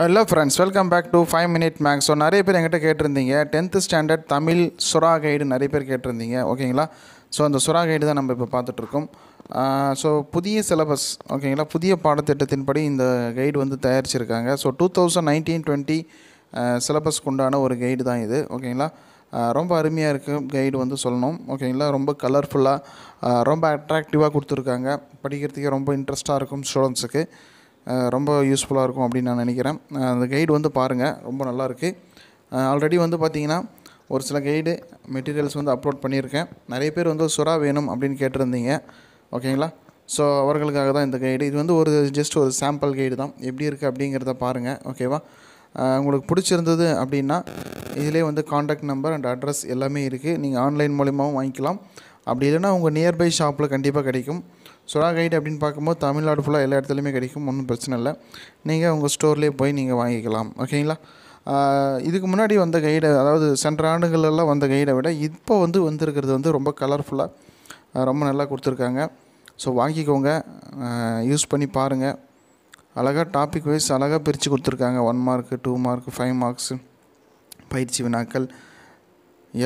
Hello friends welcome back to five minute maths so நிறைய பேர் எங்கிட்ட கேட்டிருந்தீங்க. டென்த்து ஸ்டாண்டர்ட் தமிழ் சுறா கைடு நிறைய பேர் கேட்டிருந்தீங்க. ஓகேங்களா ஸோ அந்த சுறா கைடு தான் நம்ம இப்போ பார்த்துட்ருக்கோம். ஸோ புதிய சிலபஸ் ஓகேங்களா புதிய பாடத்திட்டத்தின்படி இந்த கைடு வந்து தயாரிச்சிருக்காங்க. So two thousand nineteen twenty சிலபஸ்க்கு உண்டான ஒரு கைடு தான் இது. ஓகேங்களா ரொம்ப அருமையாக இருக்குது கைடு வந்து சொல்லணும். ஓகேங்களா ரொம்ப கலர்ஃபுல்லாக ரொம்ப அட்ராக்டிவாக கொடுத்துருக்காங்க. படிக்கிறதுக்கே ரொம்ப இன்ட்ரெஸ்ட்டாக இருக்கும் ஸ்டூடெண்ட்ஸுக்கு ரொம்ப யூஸ்ஃபுல்லாக இருக்கும் அப்படின்னு நான் நினைக்கிறேன். அந்த கைடு வந்து பாருங்கள் ரொம்ப நல்லா இருக்குது ஆல்ரெடி வந்து பார்த்தீங்கன்னா ஒரு சில கைடு மெட்டீரியல்ஸ் வந்து அப்லோட் பண்ணியிருக்கேன். நிறைய பேர் வந்து சுறா வேணும் அப்படின்னு கேட்டிருந்தீங்க. ஓகேங்களா? ஸோ அவர்களுக்காக தான் இந்த கைடு இது வந்து ஒரு ஜஸ்ட் ஒரு சாம்பிள் கைடு தான். எப்படி இருக்குது அப்படிங்கிறத பாருங்கள் ஓகேவா? உங்களுக்கு பிடிச்சிருந்தது அப்படின்னா இதிலே வந்து காண்டாக்ட் நம்பர் அண்ட் அட்ரஸ் எல்லாமே இருக்குது நீங்கள் ஆன்லைன் மூலிமாவும் வாங்கிக்கலாம். அப்படி இல்லைன்னா உங்கள் நியர்பை ஷாப்பில் கண்டிப்பாக கிடைக்கும். சுறா கைடு அப்படின்னு பார்க்கும்போது தமிழ்நாடு ஃபுல்லாக எல்லா இடத்துலையுமே கிடைக்கும். ஒன்றும் பிரச்சனை இல்லை. நீங்கள் உங்கள் ஸ்டோர்லேயே போய் நீங்கள் வாங்கிக்கலாம். ஓகேங்களா இதுக்கு முன்னாடி வந்த கைடை அதாவது சென்ற ஆண்டுகளெல்லாம் வந்த கைடை விட இப்போ வந்து வந்திருக்கிறது வந்து ரொம்ப கலர்ஃபுல்லாக ரொம்ப நல்லா கொடுத்துருக்காங்க. ஸோ வாங்கிக்கோங்க. யூஸ் பண்ணி பாருங்கள் அழகாக டாபிக் வைஸ் அழகாக பிரித்து கொடுத்துருக்காங்க. One mark two mark five marks பயிற்சி வினாக்கள்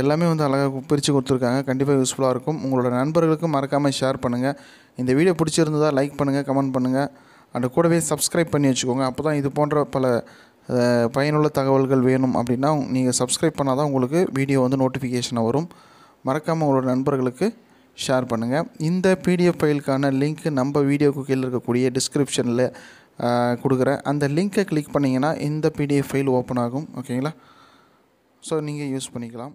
எல்லாமே வந்து அழகாக பிரித்து கொடுத்துருக்காங்க. கண்டிப்பாக யூஸ்ஃபுல்லாக இருக்கும். உங்களோட நண்பர்களுக்கும் மறக்காமல் ஷேர் பண்ணுங்கள் இந்த வீடியோ பிடிச்சிருந்ததா லைக் பண்ணுங்கள் கமெண்ட் பண்ணுங்கள் அண்ட் கூடவே சப்ஸ்கிரைப் பண்ணி வச்சுக்கோங்க. அப்போ தான் இது போன்ற பல பயனுள்ள தகவல்கள் வேணும் அப்படின்னா நீங்கள் சப்ஸ்கிரைப் பண்ணால் தான் உங்களுக்கு வீடியோ வந்து நோட்டிஃபிகேஷனாக வரும். மறக்காமல் உங்களோட நண்பர்களுக்கு ஷேர் பண்ணுங்கள் இந்த பிடிஎஃப் ஃபைலுக்கான லிங்க் நம்ம வீடியோக்கு கீழே இருக்கக்கூடிய டிஸ்கிரிப்ஷனில் கொடுக்குறேன். அந்த லிங்க்கை கிளிக் பண்ணிங்கன்னா இந்த பிடிஎஃப் ஃபைல் ஓப்பன் ஆகும். ஓகேங்களா ஸோ நீங்கள் யூஸ் பண்ணிக்கலாம்.